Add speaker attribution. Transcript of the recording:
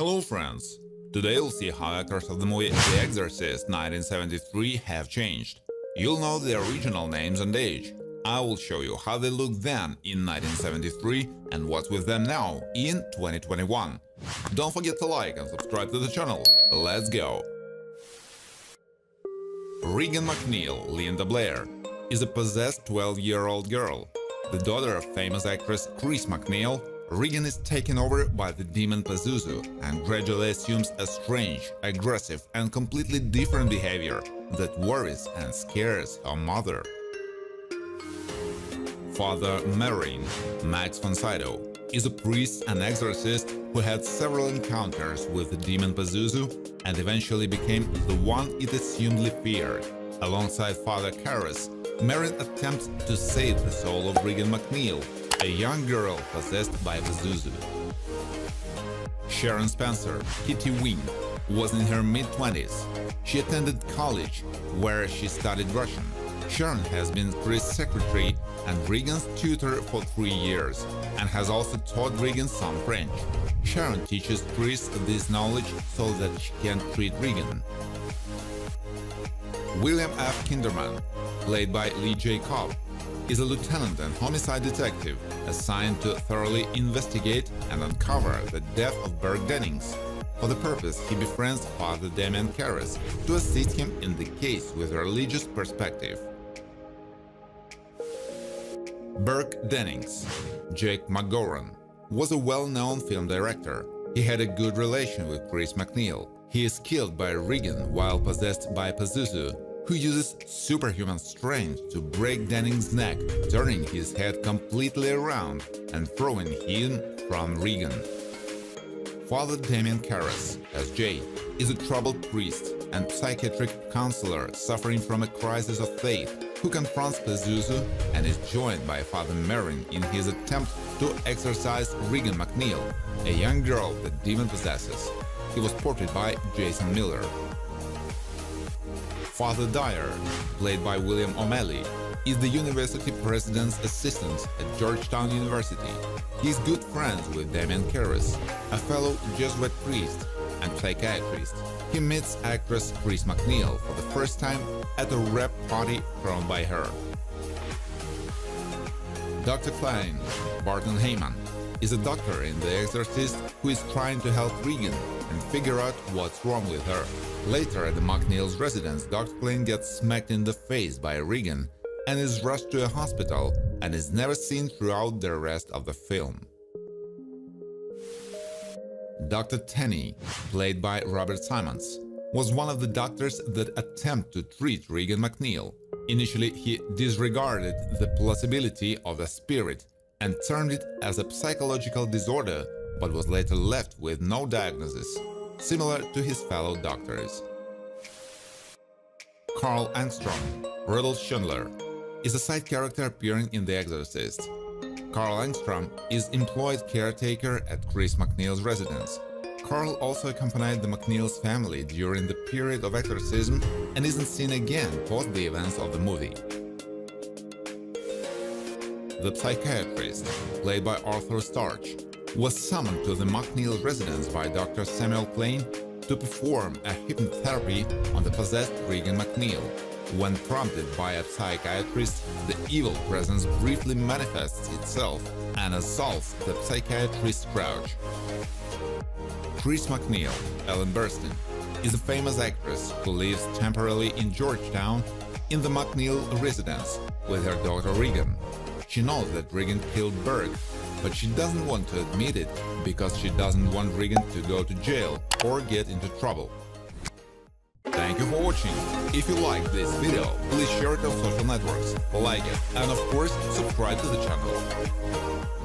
Speaker 1: Hello friends! Today you'll see how actors of the movie The Exorcist 1973 have changed. You'll know their original names and age. I will show you how they looked then in 1973 and what's with them now in 2021. Don't forget to like and subscribe to the channel. Let's go! Regan MacNeil, Linda Blair, is a possessed 12-year-old girl. The daughter of famous actress Chris MacNeil, Regan is taken over by the demon Pazuzu and gradually assumes a strange, aggressive and completely different behavior that worries and scares her mother. Father Merrin, Max von Sydow, is a priest and exorcist who had several encounters with the demon Pazuzu and eventually became the one it assumedly feared. Alongside Father Karras, Merrin attempts to save the soul of Regan MacNeil, a young girl possessed by Pazuzu. Sharon Spencer, Kitty Winn, was in her mid-20s. She attended college, where she studied Russian. Sharon has been Chris' secretary and Regan's tutor for three years, and has also taught Regan some French. Sharon teaches Chris this knowledge so that she can treat Regan. William F. Kinderman, played by Lee J. Cobb, is a lieutenant and homicide detective assigned to thoroughly investigate and uncover the death of Burke Dennings. For the purpose, he befriends Father Damien Karras to assist him in the case with a religious perspective. Burke Dennings, Jack MacGowran, was a well-known film director. He had a good relation with Chris MacNeil. He is killed by Regan while possessed by Pazuzu, who uses superhuman strength to break Dennings' neck, turning his head completely around and throwing him from Regan. Father Damien Karras, as Jay, is a troubled priest and psychiatric counselor suffering from a crisis of faith who confronts Pazuzu and is joined by Father Merrin in his attempt to exorcise Regan MacNeil, a young girl the demon possesses. He was portrayed by Jason Miller. Father Dyer, played by William O'Malley, is the university president's assistant at Georgetown University. He's good friends with Damien Karras, a fellow Jesuit priest and psychiatrist. He meets actress Chris MacNeil for the first time at a wrap party thrown by her. Dr. Klein, Barton Heyman, is a doctor in The Exorcist who is trying to help Regan and figure out what's wrong with her. Later at the MacNeil's residence, Dr. Klein gets smacked in the face by Regan and is rushed to a hospital and is never seen throughout the rest of the film. Dr. Tenney, played by Robert Symonds, was one of the doctors that attempt to treat Regan MacNeil. Initially, he disregarded the plausibility of a spirit and termed it as a psychological disorder, but was later left with no diagnosis, similar to his fellow doctors. Carl Engstrom, Rudolf Schündler, is a side character appearing in The Exorcist. Carl Engstrom is employed caretaker at Chris MacNeil's residence. Carl also accompanied the MacNeil's family during the period of exorcism and isn't seen again post the events of the movie. The psychiatrist, played by Arthur Storch, was summoned to the MacNeil residence by Dr. Samuel Klein to perform a hypnotherapy on the possessed Regan MacNeil. When prompted by a psychiatrist, the evil presence briefly manifests itself and assaults the psychiatrist's crouch. Chris MacNeil, Ellen Burstyn, is a famous actress who lives temporarily in Georgetown in the MacNeil residence with her daughter Regan. She knows that Regan killed Burke, but she doesn't want to admit it because she doesn't want Regan to go to jail or get into trouble. Thank you for watching. If you liked this video, please share it on social networks, like it, and of course subscribe to the channel.